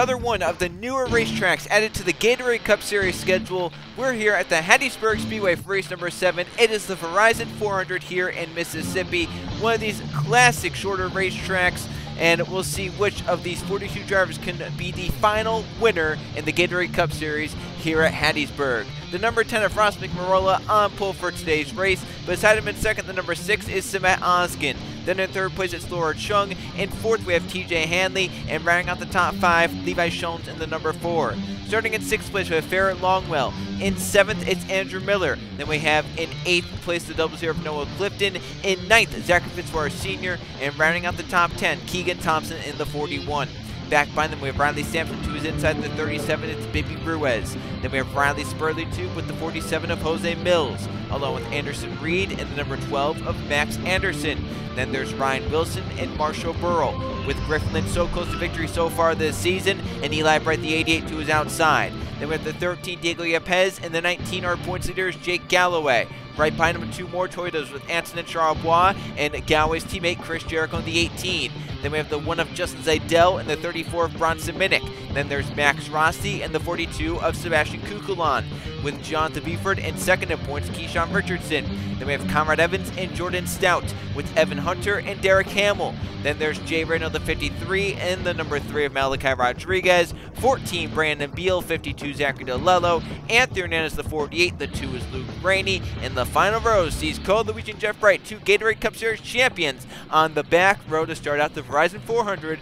Another one of the newer racetracks added to the Gatorade Cup Series schedule. We're here at the Hattiesburg Speedway for race number 7. It is the Verizon 400 here in Mississippi, one of these classic shorter racetracks and we'll see which of these 42 drivers can be the final winner in the Gatorade Cup Series here at Hattiesburg. The number 10 of Ross McMurrola on pole for today's race. Beside him in second, the number 6 is Samet Oskin. Then in third place, it's Laura Chung. In fourth, we have TJ Hanley. And rounding out the top five, Levi Shones in the number 4. Starting in sixth place, we have Longwell. In seventh, it's Andrew Miller. Then we have in eighth place, the double zero of Noah Clifton. In ninth, Zachary Fitzwater Sr. And rounding out the top 10, Keegan Thompson in the 41. Back behind them, we have Riley Stanford, who is inside the 37. It's Baby Ruiz. Then we have Riley Spurley, too, with the 47 of Jose Mills, along with Anderson Reed and the number 12 of Max Anderson. Then there's Ryan Wilson and Marshall Burrow, with Griffin so close to victory so far this season, and Eli Bright, the 88, to his outside. Then we have the 13, Diego Yepez, and the 19 are points leaders, Jake Galloway. Right behind him, two more Toyotas with Antonin Charbois and Galloway's teammate Chris Jericho in the 18. Then we have the one of Justin Zaidel and the 34 of Bronson Minnick. Then there's Max Rossi and the 42 of Sebastian Kukulon. With Jonathan Beeford and second in points, Keyshawn Richardson. Then we have Conrad Evans and Jordan Stout with Evan Hunter and Derek Hamill. Then there's Jay Reno, the 53, and the number 3 of Malachi Rodriguez. 14, Brandon Beal. 52, Zachary DeLello. Anthony Hernandez, the 48. The 2 is Luke Rainey. and the final row sees Cole Luigi and Jeff Bright, two Gatorade Cup Series champions, on the back row to start out the Verizon 400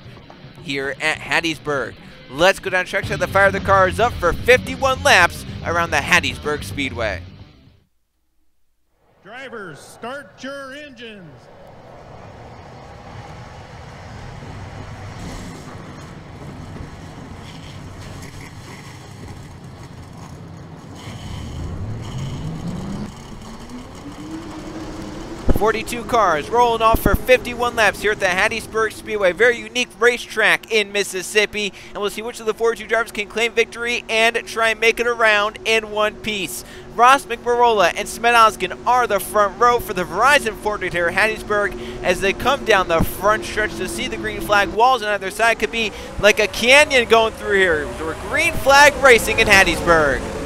here at Hattiesburg. Let's go down track to the fire the cars up for 51 laps around the Hattiesburg Speedway. Drivers, start your engines. 42 cars rolling off for 51 laps here at the Hattiesburg Speedway. Very unique racetrack in Mississippi. And we'll see which of the 42 drivers can claim victory and try and make it around in one piece. Ross McMurrola and Oskin are the front row for the Verizon 400 here at Hattiesburg as they come down the front stretch to see the green flag walls on either side. Could be like a canyon going through here. We're green flag racing in Hattiesburg.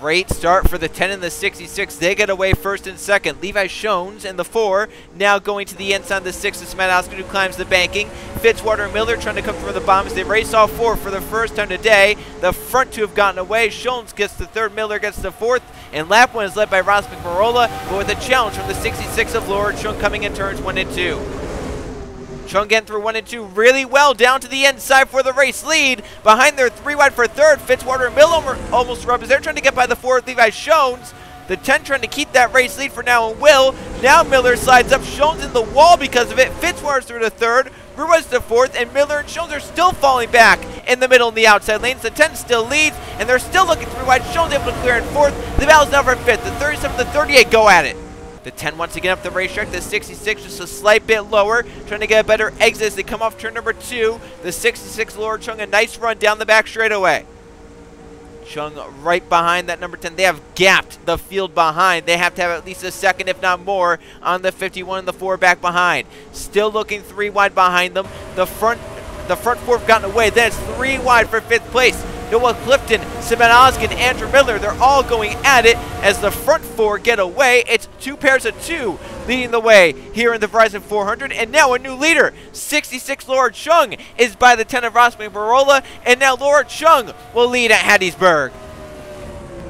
Great start for the 10 and the 66. They get away first and second. Levi Shones and the 4. Now going to the inside of the 6 is Matt Oscar who climbs the banking. Fitzwater and Miller trying to come from the bombs. they race all four for the first time today. The front two have gotten away. Shones gets the third. Miller gets the fourth. And lap one is led by Ross McMurrola, but with a challenge from the 66 of Laura Chung coming in turns 1 and 2. Chung getting through one and two really well down to the inside for the race lead. Behind there, three wide for third. Fitzwater and Miller almost rubs. They're trying to get by the fourth. Levi Shones. The 10 trying to keep that race lead for now and will. Now Miller slides up. Shones in the wall because of it. Fitzwater's through to third. Ruiz to fourth. And Miller and Shones are still falling back in the middle and the outside lanes. The 10 still leads. And they're still looking three wide. Shones able to clear in fourth. The battle's now for fifth. The 37 the 38 go at it. The 10 once again up the racetrack. The 66 just a slight bit lower, trying to get a better exit as they come off turn number two. The 66 Laura Chung, a nice run down the back straightaway. Chung right behind that number 10. They have gapped the field behind. They have to have at least a second, if not more, on the 51 and the 4 back behind. Still looking three wide behind them. The front the front four have gotten away. Then it's three wide for fifth place. Noah Clifton, Simon Oskin, Andrew Miller, they're all going at it as the front four get away. It's two pairs of two leading the way here in the Verizon 400. And now a new leader, 66 Laura Chung, is by the 10 of Ross Barola. And now Laura Chung will lead at Hattiesburg.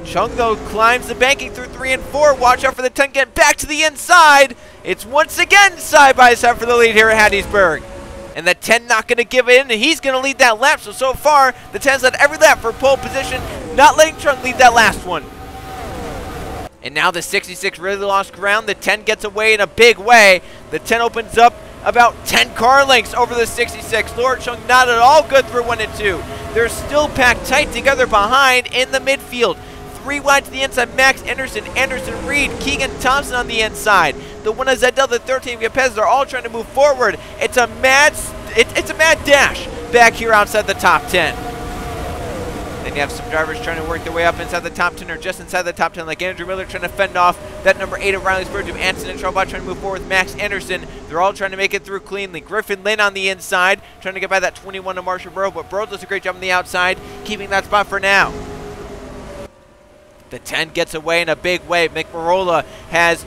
Chung, though, climbs the banking through 3 and 4. Watch out for the 10 get back to the inside. It's once again side by side for the lead here at Hattiesburg and the 10 not going to give in, and he's going to lead that lap. So, so far, the 10's led every lap for pole position, not letting Chung lead that last one. And now the 66 really lost ground. The 10 gets away in a big way. The 10 opens up about 10 car lengths over the 66. Laura Chung not at all good through 1 and 2. They're still packed tight together behind in the midfield. Wide to the inside, Max Anderson, Anderson Reed, Keegan Thompson on the inside the one of Zedel, the 13 Yepez, they're all trying to move forward. It's a mad, it, it's a mad dash back here outside the top 10. Then you have some drivers trying to work their way up inside the top 10 or just inside the top 10, like Andrew Miller trying to fend off that number 8 of Riley Spurgeon. Anson and Charlbot trying to move forward with Max Anderson. They're all trying to make it through cleanly. Griffin Lynn on the inside, trying to get by that 21 of Marshall Burrow, but Burrow does a great job on the outside, keeping that spot for now. The 10 gets away in a big way. Mick Marola has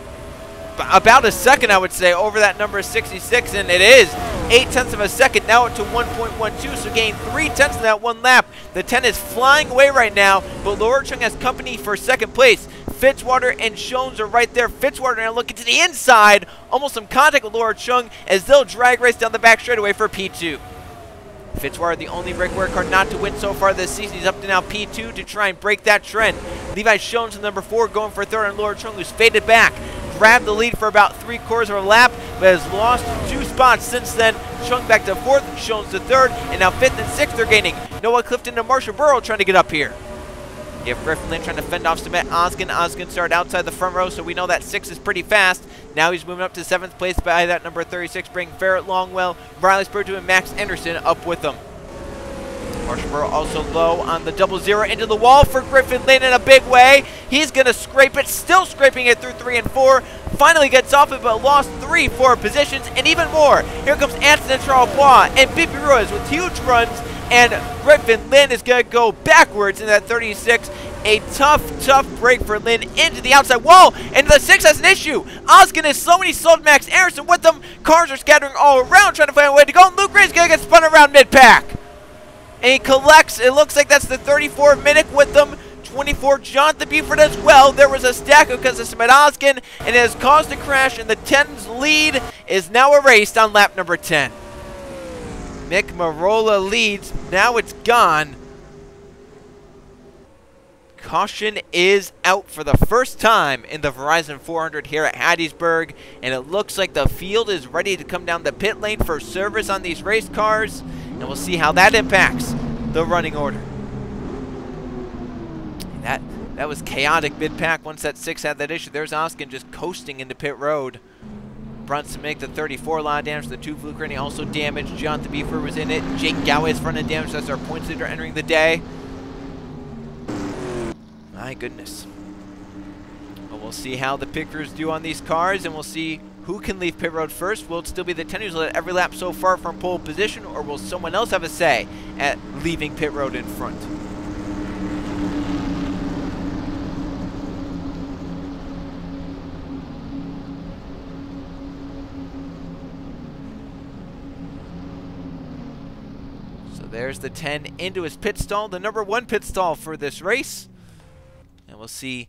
about a second, I would say, over that number 66, and it is 8 tenths of a second, now up to 1.12, so gain 3 tenths in that one lap. The 10 is flying away right now, but Laura Chung has company for second place. Fitzwater and Jones are right there. Fitzwater now looking to the inside, almost some contact with Laura Chung as they'll drag race down the back straightaway for P2. Fitzwater, the only breakaway car not to win so far this season. He's up to now P2 to try and break that trend. Levi in number four going for third, and Laura Chung, who's faded back grabbed the lead for about three quarters of a lap, but has lost two spots since then. Chung back to fourth, Jones to third, and now fifth and sixth are gaining. Noah Clifton and Marshall Burrow trying to get up here. You have Griffin Lynn trying to fend off Samet Oskin. Oskin started outside the front row, so we know that six is pretty fast. Now he's moving up to seventh place by that number 36, bringing Ferret Longwell, Riley Spurgeon, and Max Anderson up with them. Marshall also low on the double zero into the wall for Griffin Lynn in a big way. He's going to scrape it, still scraping it through three and four. Finally gets off it, but lost three, four positions, and even more. Here comes Anson and Charlebois and Bippy Ruiz with huge runs, and Griffin Lynn is going to go backwards in that 36. A tough, tough break for Lynn into the outside wall, and the six has an issue. Oskin has so many slowed Max Anderson with them. Cars are scattering all around, trying to find a way to go, and Luke Gray's going to get spun around mid-pack. And he collects, it looks like that's the 34 minute with them. 24 Jonathan Buford as well. There was a stack because of Samet Oskin, and it has caused a crash, and the 10's lead is now erased on lap number 10. Mick Marola leads. Now it's gone. Caution is out for the first time in the Verizon 400 here at Hattiesburg, and it looks like the field is ready to come down the pit lane for service on these race cars and we'll see how that impacts the running order. That that was chaotic mid-pack once that 6 had that issue. There's Oskin just coasting into pit road. Bronson Minnick the 34 lot of damage. The 2 Fluke Rainey also damaged. Jonathan Buford was in it. Jake Galloway is front end damage. That's our points leader entering the day. My goodness. Well, we'll see how the pit crews do on these cars, and we'll see who can leave pit road first? Will it still be the 10 who's led every lap so far from pole position, or will someone else have a say at leaving pit road in front? So there's the 10 into his pit stall, the number one pit stall for this race. And we'll see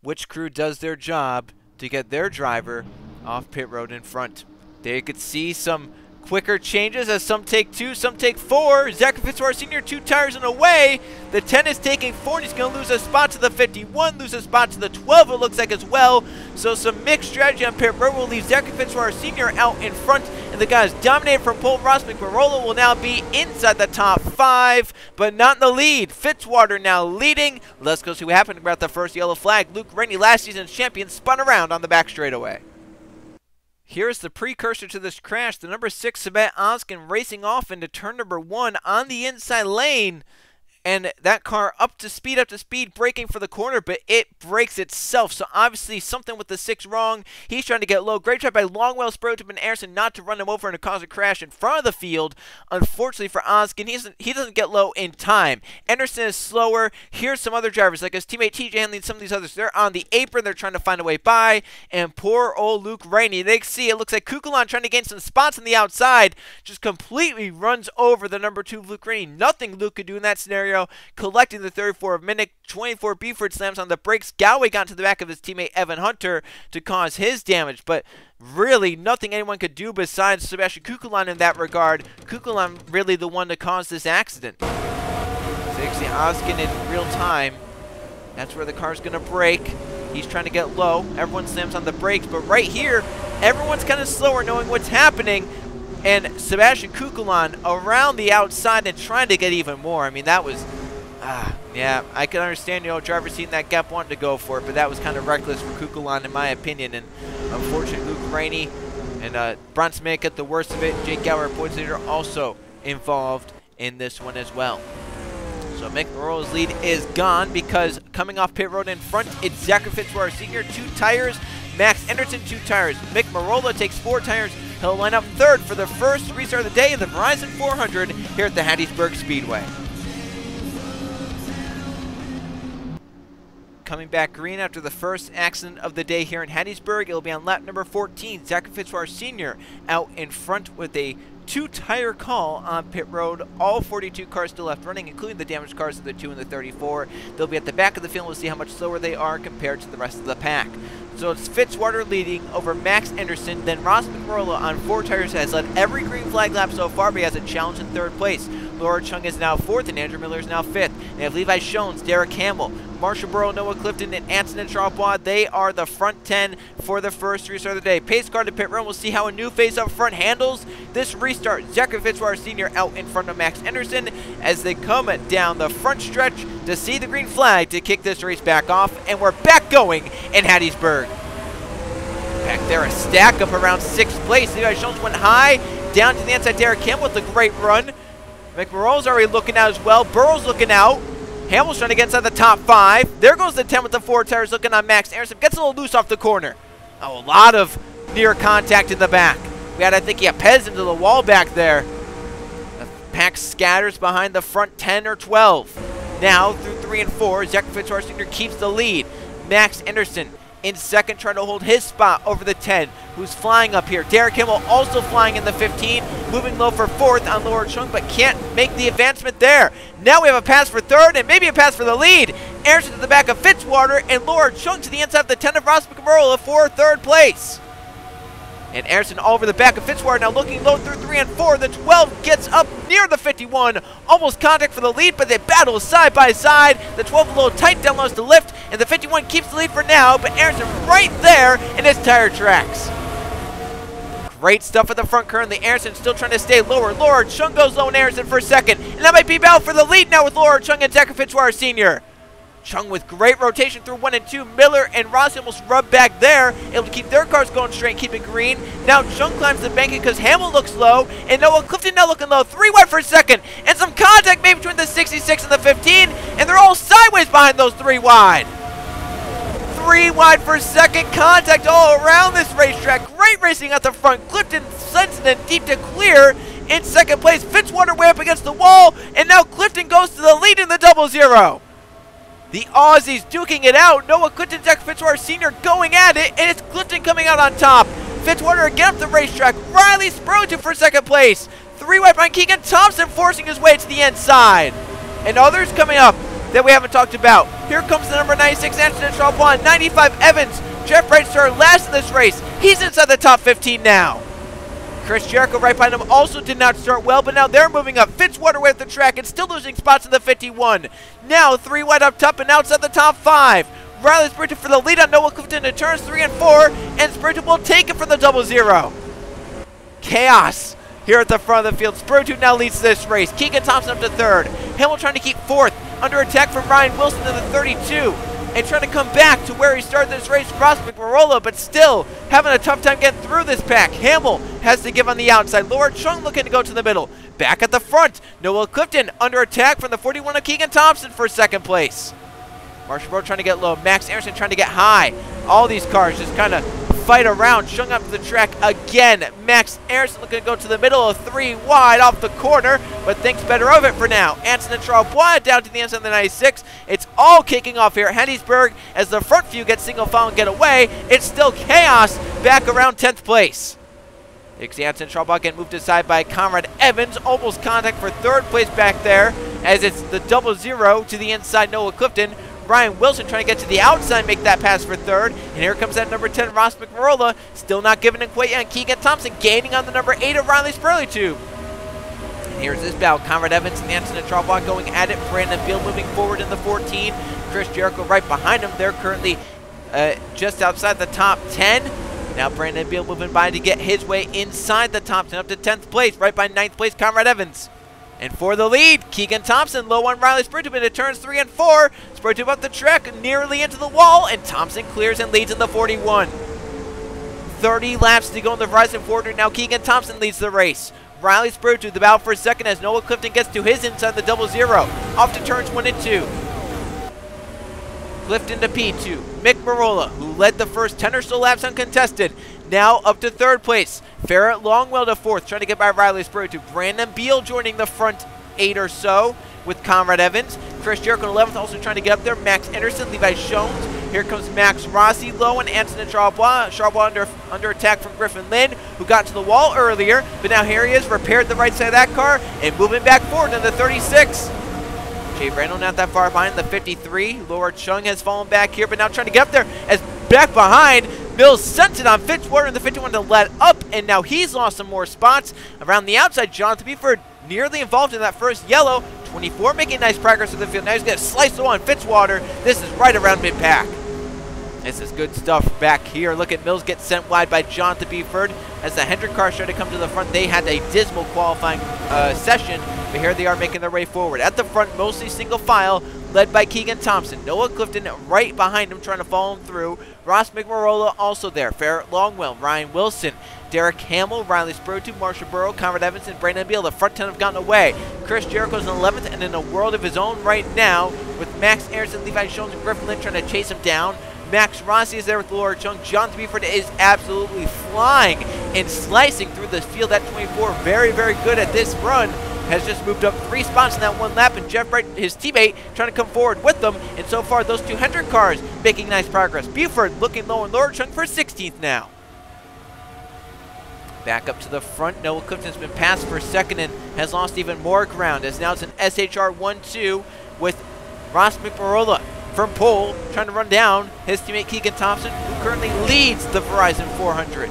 which crew does their job to get their driver off pit road in front. There you could see some quicker changes as some take two, some take four. Zach Fitzwater Sr. two tires in a way. The 10 is taking four and he's going to lose a spot to the 51, lose a spot to the 12 it looks like as well. So some mixed strategy on pit road will leave Zach Fitzwater Sr. out in front and the guys dominated from pole. Ross McMarola will now be inside the top five, but not in the lead. Fitzwater now leading. Let's go see what happened about the first yellow flag. Luke Rainey, last season's champion, spun around on the back straightaway. Here's the precursor to this crash. The number six Samet Oskin racing off into turn number one on the inside lane and that car up to speed, up to speed, braking for the corner, but it breaks itself. So obviously something with the six wrong. He's trying to get low. Great try by Longwell, Sprotum, and Anderson not to run him over and to cause a crash in front of the field. Unfortunately for Oskin, he doesn't, he doesn't get low in time. Anderson is slower. Here's some other drivers, like his teammate TJ and some of these others. They're on the apron. They're trying to find a way by. And poor old Luke Rainey. They see it looks like Kukulon trying to gain some spots on the outside. Just completely runs over the number two Luke Rainey. Nothing Luke could do in that scenario collecting the 34 of Minnick. 24 Buford slams on the brakes. Galloway got to the back of his teammate Evan Hunter to cause his damage, but really nothing anyone could do besides Sebastian Kukulon in that regard. Kukulon really the one to cause this accident. Sixty Oskin in real time. That's where the car's going to break. He's trying to get low. Everyone slams on the brakes, but right here, everyone's kind of slower knowing what's happening and Sebastian Kukulon around the outside and trying to get even more. I mean, that was, ah, yeah, I can understand, you know, driver seeing that gap wanting to go for it, but that was kind of reckless for Kukulon in my opinion. And unfortunately, Luke Rainey and uh, Bronson may get the worst of it. Jake Galloway, points leader, also involved in this one as well. So Mick Marola's lead is gone because coming off pit road in front, it's Zachary Fitzwater Sr., two tires, Max Anderson, two tires. Mick Marola takes four tires. He'll line up third for the first restart of the day in the Verizon 400 here at the Hattiesburg Speedway. Coming back green after the first accident of the day here in Hattiesburg, it'll be on lap number 14. Zachary Fitzwater Sr. out in front with a two-tire call on pit road. All 42 cars still left running, including the damaged cars of the 2 and the 34. They'll be at the back of the field. We'll see how much slower they are compared to the rest of the pack. So it's Fitzwater leading over Max Anderson. Then Ross McMorrow on four tires has led every green flag lap so far, but he has a challenge in third place. Laura Chung is now fourth, and Andrew Miller is now fifth. They have Levi Shones, Derek Campbell, Marshall Burrow, Noah Clifton, and Anson and Charbois. They are the front 10 for the first restart of the day. Pace car to pit run. We'll see how a new face up front handles this restart. Zachary Fitzwater Sr. out in front of Max Anderson as they come down the front stretch to see the green flag to kick this race back off. And we're back going in Hattiesburg. Back there, a stack up around sixth place. Levi Shones went high, down to the inside. Derek Kim with a great run. McMorrow's already looking out as well. Burrow's looking out. Hamill's trying to get inside the top five. There goes the 10 with the four tires looking on Max Anderson. Gets a little loose off the corner. Oh, a lot of near contact in the back. We had, I think, Yepez into the wall back there. The pack scatters behind the front 10 or 12. Now, through 3 and 4, Zach Fitzwater Sr. keeps the lead. Max Anderson in second, trying to hold his spot over the 10, who's flying up here. Derek Kimmel also flying in the 15, moving low for fourth on Laura Chung, but can't make the advancement there. Now we have a pass for third and maybe a pass for the lead. Anderson to the back of Fitzwater and Laura Chung to the inside of the 10 of Ross McMurrow for third place. And all over the back of Fitzwater now looking low through 3 and 4. The 12 gets up near the 51. Almost contact for the lead, but they battle side by side. The 12 a little tight down low to lift, and the 51 keeps the lead for now, but Anderson right there in his tire tracks. Great stuff at the front currently. Anderson still trying to stay lower. Laura Chung goes low and Anderson for second. And that might be battle for the lead now with Laura Chung and Zachary Fitzwater Sr. Chung with great rotation through one and two. Miller and Ross almost rub back there, able to keep their cars going straight and keep it green. Now Chung climbs the banking because Hamill looks low, and Noah Clifton now looking low. Three wide for second, and some contact made between the 66 and the 15, and they're all sideways behind those three wide. Three wide for second, contact all around this racetrack. Great racing at the front. Clifton sensitive deep to clear. In second place, Fitzwater way up against the wall, and now Clifton goes to the lead in the double zero. The Aussies duking it out. Noah Clifton, Zach Fitzwater Sr. going at it, and it's Clifton coming out on top. Fitzwater again up the racetrack. Riley Spurlington for second place. Three wide behind Keegan Thompson forcing his way to the inside. And others coming up that we haven't talked about. Here comes the number 96 Anthony Charbois, 95 Evans. Jeff Brightstar last in this race. He's inside the top 15 now. Chris Jericho right behind him also did not start well, but now they're moving up. Fitzwater with the track and still losing spots in the 51. Now three wide up top and outside the top five. Riley sprinted for the lead on Noah Clifton in turns three and four, and Sprinter will take it from the double zero. Chaos here at the front of the field. Spiritu now leads this race. Keegan Thompson up to third. Hamill trying to keep fourth. Under attack from Ryan Wilson in the 32 and trying to come back to where he started this race, Ross McMarola, but still having a tough time getting through this pack. Hamill has to give on the outside. Laura Chung looking to go to the middle. Back at the front, Noah Clifton under attack from the 41 of Keegan Thompson for second place. Marshall Burrow trying to get low. Max Anderson trying to get high. All these cars just kind of fight around. Chung up to the track again. Max Anderson looking to go to the middle of three wide off the corner, but thinks better of it for now. Anson and Charbois down to the inside of the 96. It's all kicking off here at as the front few get single file and get away. It's still chaos back around 10th place. Dixie Anson and Charbois getting moved aside by Conrad Evans. Almost contact for third place back there as it's the double zero to the inside Noah Clifton. Ryan Wilson trying to get to the outside, make that pass for third. And here comes that number 10, Ross McMorrola, still not giving it quite yet. And Keegan Thompson gaining on the number 8 of Riley Spurley tube. And here's this battle. Conrad Evans and Anson Charbois going at it. Brandon Beal moving forward in the 14. Chris Jericho right behind him. They're currently uh, just outside the top 10. Now Brandon Beal moving by to get his way inside the top 10 up to 10th place, right by 9th place Conrad Evans. And for the lead, Keegan Thompson low on Riley Spurtube into turns 3 and 4. Spurtube up the track, nearly into the wall, and Thompson clears and leads in the 41. 30 laps to go in the Verizon 400. Now Keegan Thompson leads the race. Riley to the battle for second as Noah Clifton gets to his inside the double zero. Off to turns one and two. Clifton to P2. Mick Marola, who led the first 10 or so laps uncontested, now up to third place. Ferret Longwell to fourth, trying to get by Riley Sprue to Brandon Beal joining the front eight or so with Conrad Evans. Chris Jericho 11th also trying to get up there. Max Anderson, Levi Jones. Here comes Max Rossi low and Anthony Charbois. Charbois under, under attack from Griffin Lynn, who got to the wall earlier. But now here he is, repaired the right side of that car and moving back forward to the 36. Jay Randall not that far behind the 53. Laura Chung has fallen back here, but now trying to get up there as back behind. Mills sent it on Fitzwater in the 51 to let up, and now he's lost some more spots. Around the outside, Jonathan Buford nearly involved in that first yellow. 24 making nice progress with the field. Now he's going to slice the one Fitzwater. This is right around mid-pack. This is good stuff back here. Look at Mills get sent wide by Jonathan Buford. As the Hendrick car tried to come to the front, they had a dismal qualifying uh, session, but here they are making their way forward. At the front, mostly single file, led by Keegan Thompson. Noah Clifton right behind him, trying to follow him through. Ross McMarola also there. Ferret Longwell, Ryan Wilson, Derek Hamill, Riley Sprotu, Marshall Burrow, Conrad Evans, and Brandon Beal. The front 10 have gotten away. Chris Jericho Jericho's in 11th and in a world of his own right now with Max Anderson, Levi Jones, and Griffin Lynn trying to chase him down. Max Rossi is there with Laura Chung. John Buford is absolutely flying and slicing through the field at 24. Very, very good at this run. Has just moved up three spots in that one lap, and Jeff Bright, his teammate, trying to come forward with them. And so far, those two Hendrick cars making nice progress. Buford looking low and Laura Chung for 16th now. Back up to the front. Noah Clifton's been passed for second and has lost even more ground as now it's an SHR 1-2 with Ross McMarola from pole, trying to run down his teammate Keegan Thompson, who currently leads the Verizon 400.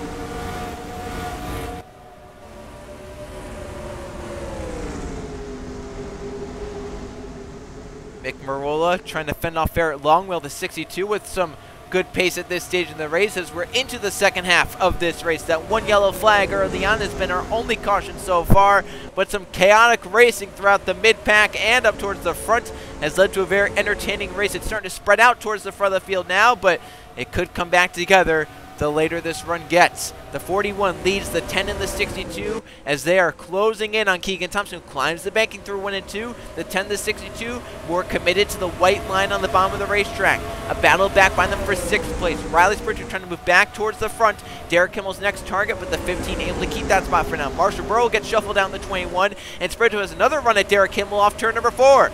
Mick Marola trying to fend off Ferret Longwell, the 62, with some good pace at this stage in the race as we're into the second half of this race. That one yellow flag early on has been our only caution so far, but some chaotic racing throughout the mid-pack and up towards the front has led to a very entertaining race. It's starting to spread out towards the front of the field now, but it could come back together the later this run gets. The 41 leads the 10 and the 62 as they are closing in on Keegan Thompson, who climbs the banking through 1 and 2. The 10 the 62 more committed to the white line on the bottom of the racetrack. A battle back by them for 6th place. Riley Spritzer trying to move back towards the front. Derek Kimmel's next target, but the 15 able to keep that spot for now. Marshall Burrow gets shuffled down the 21, and Spritzer has another run at Derek Kimmel off turn number 4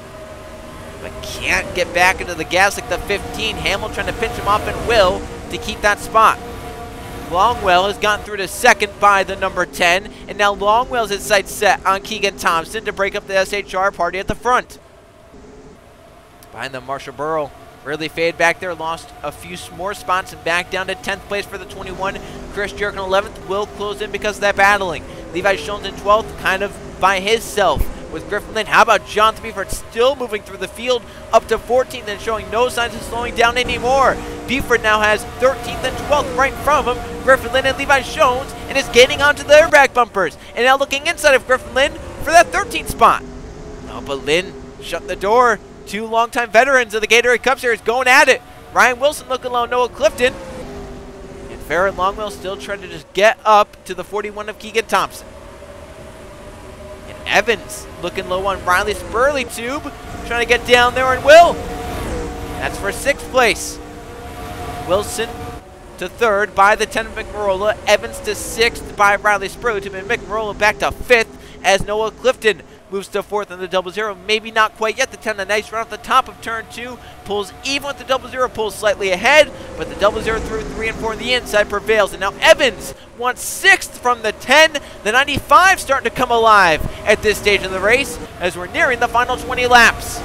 but can't get back into the gas like the 15. Hamill trying to pinch him off and will to keep that spot. Longwell has gotten through to second by the number 10, and now Longwell's his sights set on Keegan Thompson to break up the SHR party at the front. Behind them, Marshall Burrow really fade back there, lost a few more spots and back down to 10th place for the 21. Chris Jericho 11th will close in because of that battling. Levi Jones in 12th, kind of by himself with Griffin Lynn. How about John Buford still moving through the field up to 14th and showing no signs of slowing down anymore. Buford now has 13th and 12th right in front of him. Griffin Lynn and Levi Jones and is gaining onto the airbag bumpers. And now looking inside of Griffin Lynn for that 13th spot. Oh, but Lynn shut the door. Two longtime veterans of the Gatorade Cup Series going at it. Ryan Wilson looking low, Noah Clifton. And Ferret Longwell still trying to just get up to the 41 of Keegan Thompson. Evans looking low on Riley Spurley tube, trying to get down there and will. That's for sixth place. Wilson to third by the 10 of McMarola. Evans to sixth by Riley Spurley tube, and McMarola back to fifth as Noah Clifton moves to fourth in the double zero. Maybe not quite yet. The 10, a nice run off the top of turn two, pulls even with the double zero, pulls slightly ahead, but the double zero through three and four on the inside prevails. And now Evans wants sixth from the 10. The 95 starting to come alive at this stage of the race as we're nearing the final 20 laps.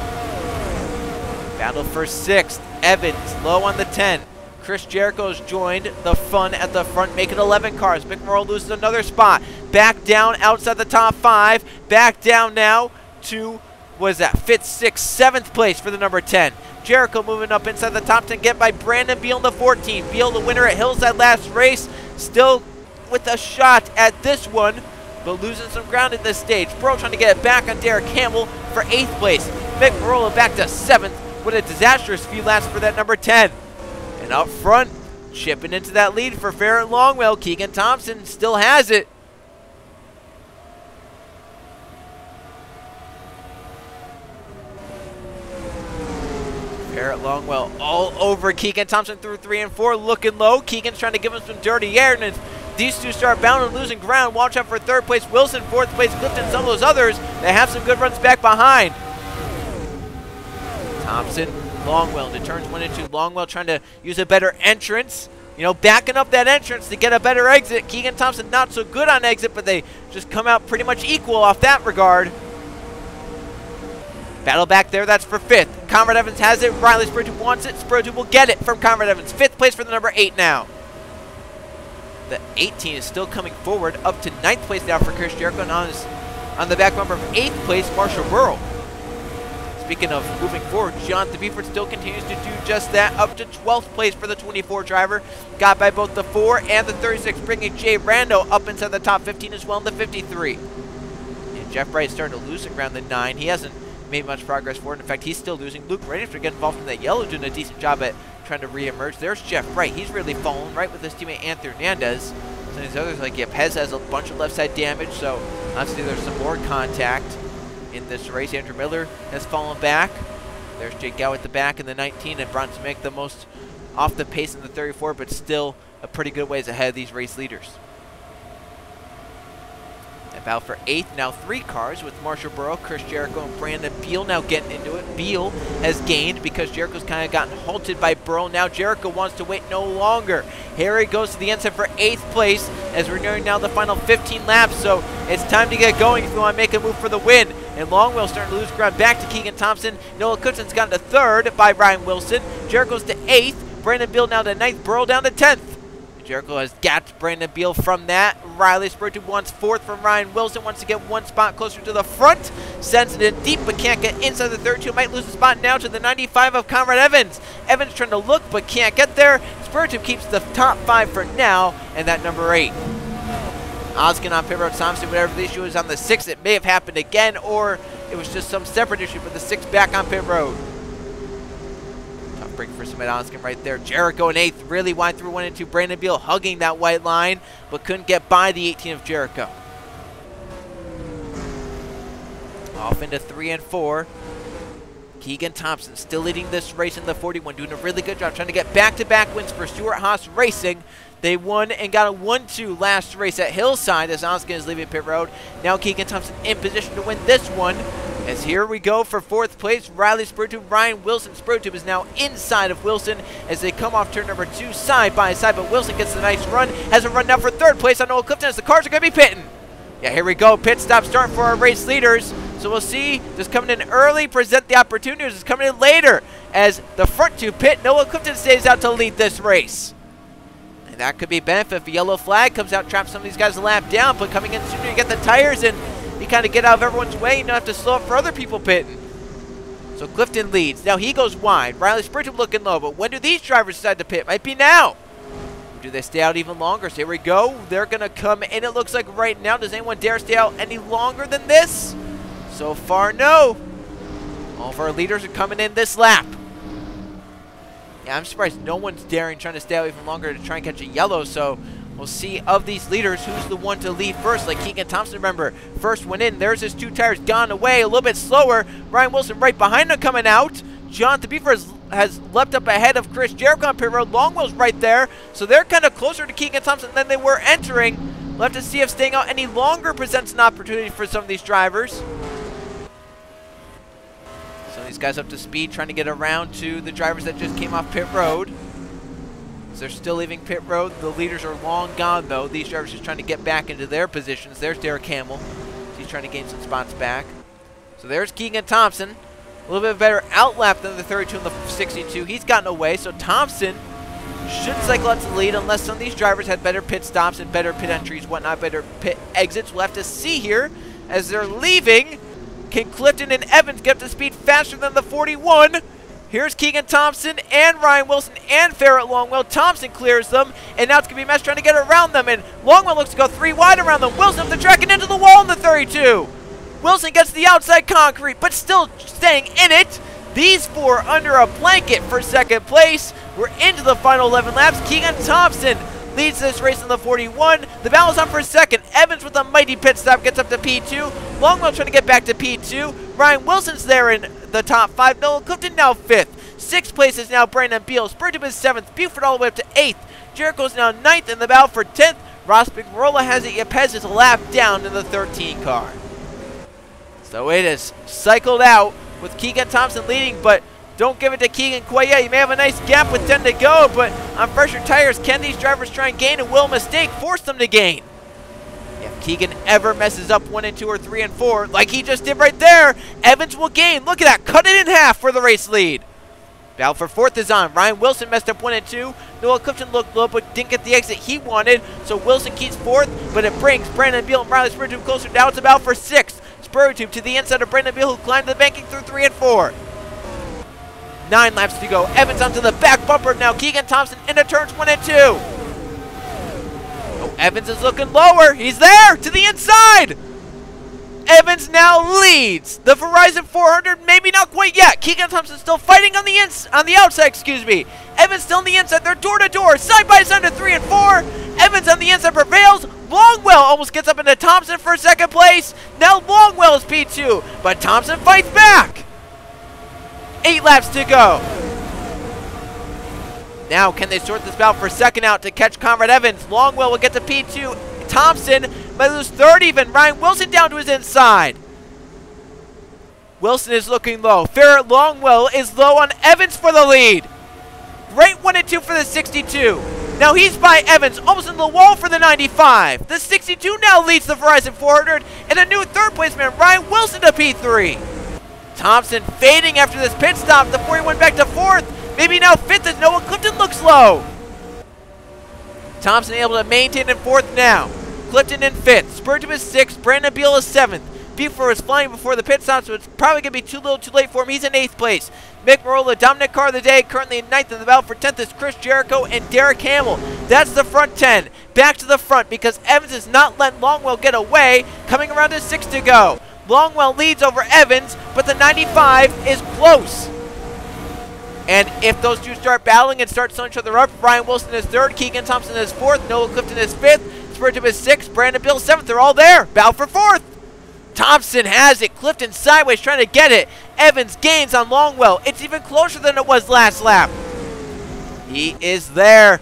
Battle for sixth. Evans low on the 10. Chris Jericho's joined the fun at the front, making 11 cars. McMorrow loses another spot. Back down outside the top five. Back down now to, what is that, fifth, sixth, seventh place for the number 10. Jericho moving up inside the top 10, get by Brandon Beal in the 14. Beal, the winner at Hillside last race, still with a shot at this one, but losing some ground at this stage. Bro trying to get it back on Derek Campbell for 8th place. Vic Marola back to 7th. What a disastrous few laps for that number 10. And up front, chipping into that lead for Ferret Longwell. Keegan Thompson still has it. Barrett Longwell all over Keegan Thompson through three and four, looking low. Keegan's trying to give him some dirty air, and these two start bound and losing ground. Watch out for third place Wilson, fourth place Clifton, some of those others. They have some good runs back behind. Thompson, Longwell into turns one and two. Longwell trying to use a better entrance. You know, backing up that entrance to get a better exit. Keegan Thompson not so good on exit, but they just come out pretty much equal off that regard. Battle back there, that's for fifth. Conrad Evans has it. Riley Spurgeon wants it. Spurgeon will get it from Conrad Evans. Fifth place for the number eight now. The 18 is still coming forward, up to ninth place now for Chris Jericho. And on, his, on the back bumper of eighth place, Marshall Burrow. Speaking of moving forward, Jonathan Beeford still continues to do just that, up to 12th place for the 24 driver. Got by both the 4 and the 36, bringing Jay Rando up inside the top 15 as well in the 53. And Jeff Bright starting to lose around the 9. He hasn't made much progress forward. In fact, he's still losing. Luke Rainey to get involved in that yellow, doing a decent job at trying to re-emerge. There's Jeff Bright. He's really fallen right with his teammate Anthony Hernandez. Of these others, like Yepez has a bunch of left side damage, so obviously there's some more contact in this race. Andrew Miller has fallen back. There's Jake Gow at the back in the 19, and Bronson Minnick the most off the pace in the 34, but still a pretty good ways ahead of these race leaders. Battle for eighth, now three cars with Marshall Burrow, Chris Jericho, and Brandon Beal now getting into it. Beal has gained because Jericho's kind of gotten halted by Burrow. Now Jericho wants to wait no longer. Harry goes to the inside for eighth place as we're nearing now the final 15 laps. So it's time to get going if you want to make a move for the win. And Longwell starting to lose ground back to Keegan Thompson. Noah Cookson's gotten to third by Ryan Wilson. Jericho's to eighth. Brandon Beal now to ninth. Burrow down to 10th. Jericho has gapped Brandon Beal from that. Riley Spurgeon wants fourth from Ryan Wilson. Wants to get one spot closer to the front. Sends it in deep, but can't get inside the 32. Might lose the spot now to the 95 of Conrad Evans. Evans trying to look, but can't get there. Spurgeon keeps the top five for now, and that number eight. Oskin on road. Thompson, whatever the issue is on the six, it may have happened again, or it was just some separate issue, but the six back on pit road break for Samet Oskin right there. Jericho in eighth, really wide through one and two. Brandon Beal hugging that white line, but couldn't get by the 18 of Jericho. Off into three and four. Keegan Thompson still leading this race in the 41, doing a really good job trying to get back-to-back -back wins for Stewart-Haas Racing. They won and got a 1-2 last race at Hillside as Oskin is leaving pit road. Now Keegan Thompson in position to win this one. As here we go for fourth place, Riley Spurtube, Ryan Wilson. Spurtube is now inside of Wilson as they come off turn number two side by side, but Wilson gets the nice run, has a run now for third place on Noah Clifton as the cars are going to be pitting. Yeah, here we go. Pit stop start for our race leaders. So we'll see. Just coming in early, present the opportunities. Just coming in later as the front two pit. Noah Clifton stays out to lead this race. And that could be benefit if a yellow flag comes out, traps some of these guys a lap down, but coming in sooner, you get the tires and you kind of get out of everyone's way. You don't have to slow up for other people pitting. So Clifton leads. Now he goes wide. Riley Spurgeon looking low, but when do these drivers decide to pit? Might be now. Do they stay out even longer? So here we go. They're going to come in, it looks like right now. Does anyone dare stay out any longer than this? So far, no. All of our leaders are coming in this lap. Yeah, I'm surprised no one's daring trying to stay out even longer to try and catch a yellow, so We'll see of these leaders who's the one to leave first. Like Keegan Thompson, remember, first went in. There's his two tires gone away a little bit slower. Ryan Wilson right behind him coming out. Jonathan Buford has, has leapt up ahead of Chris Jericho on pit road. Longwell's right there. So they're kind of closer to Keegan Thompson than they were entering. We'll have to see if staying out any longer presents an opportunity for some of these drivers. Some of these guys up to speed trying to get around to the drivers that just came off pit road. They're still leaving pit road. The leaders are long gone, though. These drivers just trying to get back into their positions. There's Derek Hamill. He's trying to gain some spots back. So there's Keegan Thompson. A little bit better outlap than the 32 and the 62. He's gotten away, so Thompson should cycle out to the lead unless some of these drivers had better pit stops and better pit entries, whatnot, better pit exits. We'll have to see here as they're leaving. Can Clifton and Evans get up to speed faster than the 41? Here's Keegan Thompson and Ryan Wilson and Ferret Longwell. Thompson clears them, and now it's going to be Mesh trying to get around them, and Longwell looks to go three wide around them. Wilson up the track and into the wall in the 32. Wilson gets the outside concrete, but still staying in it. These four under a blanket for second place. We're into the final 11 laps. Keegan Thompson leads this race in the 41. The battle's on for second. Evans with a mighty pit stop gets up to P2. Longwell trying to get back to P2. Ryan Wilson's there in the top five. Noah Clifton now fifth. Sixth place is now Brandon Beal. Spurgeon is seventh. Buford all the way up to eighth. Jericho's now ninth in the battle for 10th. Ross Marola has it. Yepez is lap down in the 13 car. So it is cycled out with Keegan Thompson leading, but don't give it to Keegan quite. You may have a nice gap with 10 to go, but on fresher tires, can these drivers try and gain and will mistake force them to gain? If Keegan ever messes up 1 and 2 or 3 and 4, like he just did right there, Evans will gain. Look at that. Cut it in half for the race lead. Battle for fourth is on. Ryan Wilson messed up one and two. Noah Clifton looked low, but didn't get the exit he wanted. So Wilson keeps fourth, but it brings Brandon Beal and Riley Spurgeon closer. Now it's about for sixth. Spurgeon to the inside of Brandon Beal, who climbed the banking through three and four. Nine laps to go. Evans onto the back bumper now. Keegan Thompson into turns one and two. Oh, Evans is looking lower. He's there to the inside. Evans now leads the Verizon 400. Maybe not quite yet. Keegan Thompson still fighting on the ins on the outside. Excuse me. Evans still on the inside. They're door to door, side by side to three and four. Evans on the inside prevails. Longwell almost gets up into Thompson for second place. Now Longwell is P2, but Thompson fights back. Eight laps to go. Now, can they sort this battle for second out to catch Conrad Evans? Longwell will get to P2. Thompson might lose third even. Ryan Wilson down to his inside. Wilson is looking low. Ferret Longwell is low on Evans for the lead. Great 1 and 2 for the 62. Now he's by Evans, almost in the wall for the 95. The 62 now leads the Verizon 400, and a new third place man, Ryan Wilson to P3. Thompson fading after this pit stop. The 41 back to fourth. Maybe now fifth as Noah Clifton looks low. Thompson able to maintain in fourth now. Clifton in fifth. Spurgeon is sixth. Brandon Beal is seventh. Buford is flying before the pit stop, so it's probably going to be too little too late for him. He's in eighth place. Mick Marola, dominant car of the day, currently in ninth in the battle for 10th is Chris Jericho and Derek Hamill. That's the front 10. Back to the front because Evans is not letting Longwell get away, coming around to six to go. Longwell leads over Evans, but the 95 is close. And if those two start battling and start slowing each other up, Ryan Wilson is third, Keegan Thompson is fourth, Noah Clifton is fifth, Spurgeon is sixth, Brandon Beal seventh. They're all there. Battle for fourth. Thompson has it. Clifton sideways trying to get it. Evans gains on Longwell. It's even closer than it was last lap. He is there.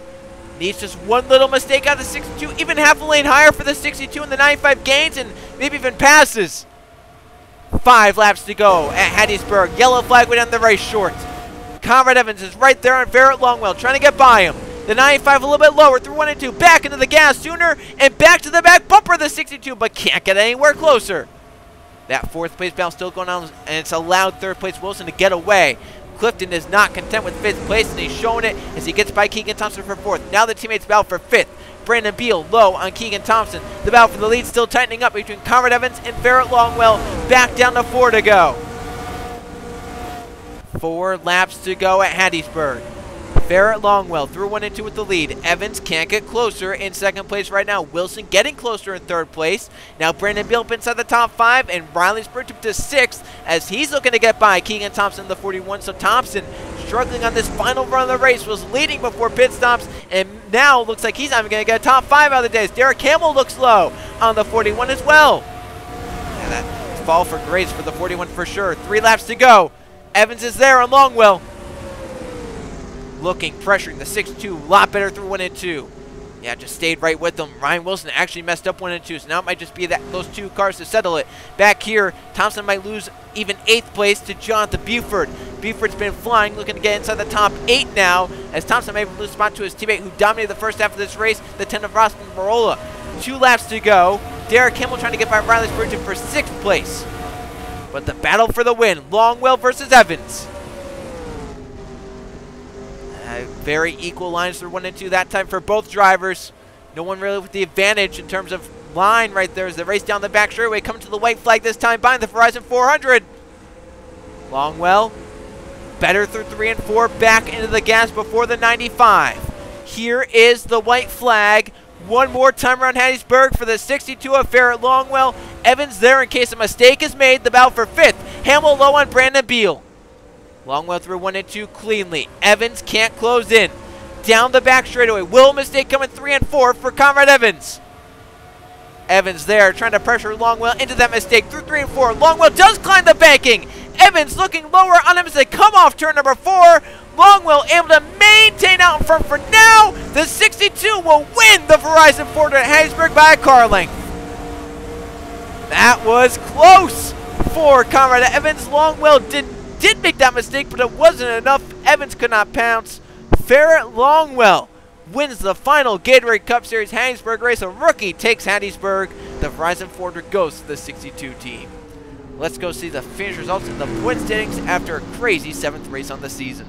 Needs just one little mistake out of the 62, even half a lane higher for the 62 and the 95 gains, and maybe even passes. Five laps to go at Hattiesburg. Yellow flag went on the race short. Conrad Evans is right there on Ferret Longwell, trying to get by him. The 95 a little bit lower through 1 and 2. Back into the gas sooner and back to the back bumper of the 62, but can't get anywhere closer. That fourth place battle still going on, and it's allowed third place Wilson to get away. Clifton is not content with fifth place, and he's showing it as he gets by Keegan Thompson for fourth. Now the teammates battle for fifth. Brandon Beal low on Keegan Thompson. The battle for the lead still tightening up between Conrad Evans and Ferret Longwell. Back down to four to go. Four laps to go at Hattiesburg. Ferret Longwell through one and two with the lead. Evans can't get closer in second place right now. Wilson getting closer in third place. Now Brandon Beal inside the top five, and Riley Spurgeon to sixth as he's looking to get by Keegan Thompson, in the 41. So Thompson struggling on this final run of the race was leading before pit stops, and now looks like he's not even going to get a top five out of the days. Derek Campbell looks low on the 41 as well. Yeah, that fall for grace for the 41 for sure. Three laps to go. Evans is there on Longwell. Looking, pressuring the 6-2. A lot better through 1 and 2. Yeah, just stayed right with them. Ryan Wilson actually messed up 1 and 2, so now it might just be that those two cars to settle it. Back here, Thompson might lose even 8th place to Jonathan Buford. Buford's been flying, looking to get inside the top 8 now, as Thompson may lose spot to his teammate who dominated the first half of this race, the 10 of Ross Marola. Two laps to go. Derek Kimball trying to get by Riley Spurgeon for 6th place. But the battle for the win, Longwell versus Evans. Uh, very equal lines for one and two that time for both drivers. No one really with the advantage in terms of line right there as they race down the back straightaway, coming to the white flag this time behind the Verizon 400. Longwell, better through three and four, back into the gas before the 95. Here is the white flag. One more time around Hattiesburg for the 62 of Ferret Longwell. Evans there in case a mistake is made. The battle for fifth. Hamill low on Brandon Beal. Longwell through one and two cleanly. Evans can't close in. Down the back straightaway. Will mistake coming three and four for Conrad Evans. Evans there trying to pressure Longwell into that mistake through three and four. Longwell does climb the banking. Evans looking lower on him as they come off turn number four. Longwell able to maintain out in front for now. The 62 will win the Verizon 400 at Hattiesburg by a car length. That was close for Conrad Evans. Longwell did, did make that mistake, but it wasn't enough. Evans could not pounce. Ferret Longwell wins the final Gatorade Cup Series Hattiesburg race. A rookie takes Hattiesburg. The Verizon 400 goes to the 62 team. Let's go see the finish results in the point standings after a crazy seventh race on the season.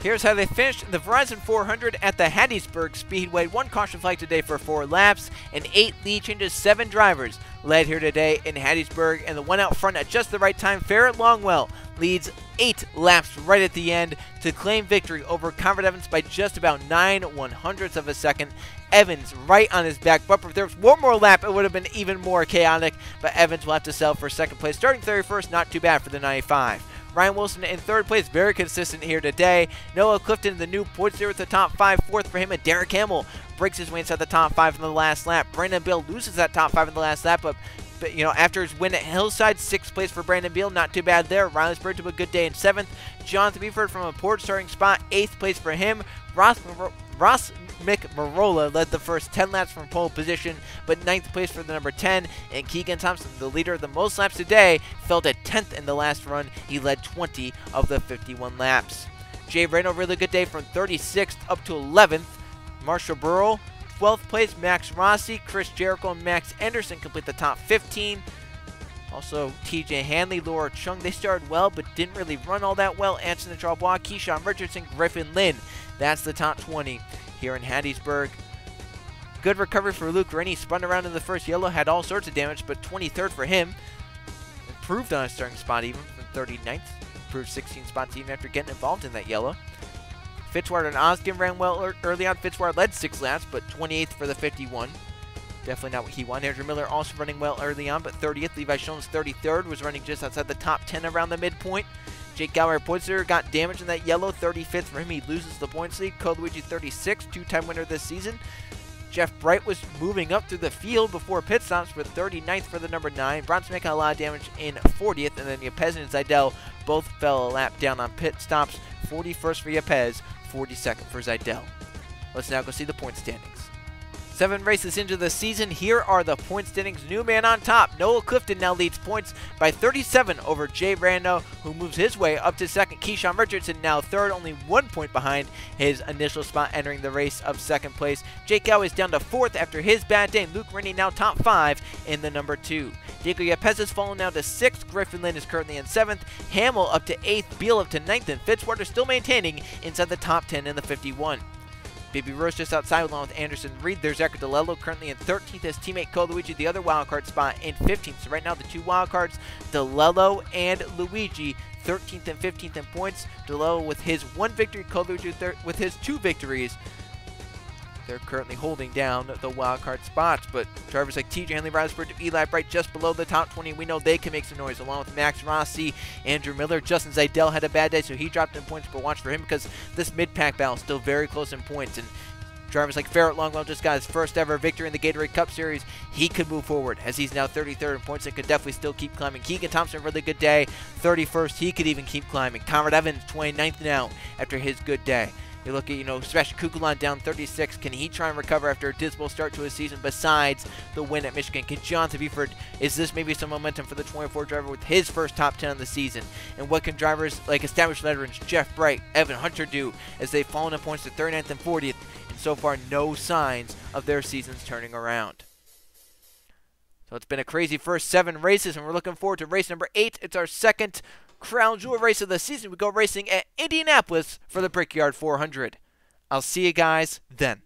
Here's how they finished. The Verizon 400 at the Hattiesburg Speedway. One caution flag today for four laps and eight lead changes. Seven drivers led here today in Hattiesburg. And the one out front at just the right time, Ferret Longwell, leads eight laps right at the end to claim victory over Conrad Evans by just about nine one hundredths of a second. Evans right on his back bumper. If there was one more lap, it would have been even more chaotic. But Evans will have to sell for second place. Starting 31st, not too bad for the 95. Ryan Wilson in third place, very consistent here today. Noah Clifton, the new points leader with the top five, fourth for him, and Derek Hamill breaks his way inside the top five in the last lap. Brandon Beal loses that top five in the last lap, but but, you know, after his win at Hillside, sixth place for Brandon Beal, not too bad there. Riley Bird to a good day in seventh. Jonathan Buford from a port starting spot, eighth place for him. Ross, Ross Mick Marola led the first 10 laps from pole position, but ninth place for the number 10. And Keegan Thompson, the leader of the most laps today, fell to 10th in the last run. He led 20 of the 51 laps. Jay Reno, really good day from 36th up to 11th. Marshall Burrow, 12th place. Max Rossi, Chris Jericho, and Max Anderson complete the top 15. Also, TJ Hanley, Laura Chung, they started well, but didn't really run all that well. Anson Charbois, Keyshawn Richardson, Griffin Lynn. That's the top 20 here in Hattiesburg. Good recovery for Luke Rainey. Spun around in the first yellow, had all sorts of damage, but 23rd for him. Improved on a starting spot even from 39th. Improved 16 spots even after getting involved in that yellow. Fitzwater and Oskin ran well early on. Fitzwater led six laps, but 28th for the 51. Definitely not what he wanted. Andrew Miller also running well early on, but 30th. Levi Jones 33rd was running just outside the top 10 around the midpoint. Jake Gower Poitzer got damaged in that yellow, 35th for him. He loses the points lead. Luigi 36, two-time winner this season. Jeff Bright was moving up through the field before pit stops with 39th for the number 9. Bronson making a lot of damage in 40th, and then Yepez and Zidell both fell a lap down on pit stops. 41st for Yepez, 42nd for Zidell. Let's now go see the point standings. Seven races into the season, here are the point standings. New man on top, Noah Clifton now leads points by 37 over Jay Rando, who moves his way up to second. Keyshawn Richardson now third, only one point behind his initial spot entering the race of second place. Jake Gow is down to fourth after his bad day. Luke Rainey now top five in the number two. Diego Yepez has fallen now to sixth. Griffin Lynn is currently in seventh. Hamill up to eighth. Beal up to ninth. And Fitzwater still maintaining inside the top 10 in the 51. Baby Rose just outside along with Anderson Reed. There's Ecker DeLello currently in 13th. His teammate Cole Luigi, the other wildcard spot, in 15th. So right now the two wildcards, DeLello and Luigi, 13th and 15th in points. DeLello with his one victory, Cole Luigi with his two victories. They're currently holding down the wild card spots, but drivers like TJ Henley, Rosberg, Eli Bright just below the top 20. We know they can make some noise, along with Max Rossi, Andrew Miller. Justin Zidell had a bad day, so he dropped in points, but watch for him because this mid-pack battle is still very close in points. And drivers like Ferret Longwell just got his first ever victory in the Gatorade Cup Series. He could move forward as he's now 33rd in points and could definitely still keep climbing. Keegan Thompson, really good day. 31st, he could even keep climbing. Conrad Evans, 29th now after his good day. You look at, you know, Sebastian Kukulon down 36. Can he try and recover after a dismal start to his season besides the win at Michigan? Can Jonathan Buford, is this maybe some momentum for the 24 driver with his first top 10 of the season? And what can drivers like established veterans Jeff Bright, Evan Hunter do as they've fallen in points to 39th and 40th? And so far, no signs of their seasons turning around. So it's been a crazy first seven races, and we're looking forward to race number eight. It's our second crown jewel race of the season. We go racing at Indianapolis for the Brickyard 400. I'll see you guys then.